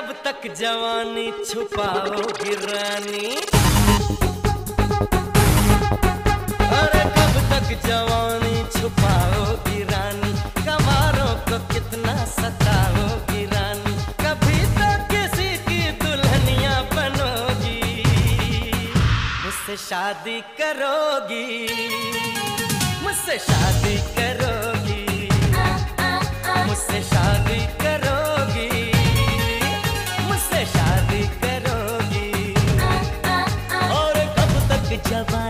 जवानी छुपाओगी रानी। अरे कब तक जवानी छुपाओगी रानी? कमारों को कितना सताओगी रानी? कभी तो किसी की दुल्हनिया बनोगी। मुझसे शादी करोगी। मुझसे शादी करोगी जवान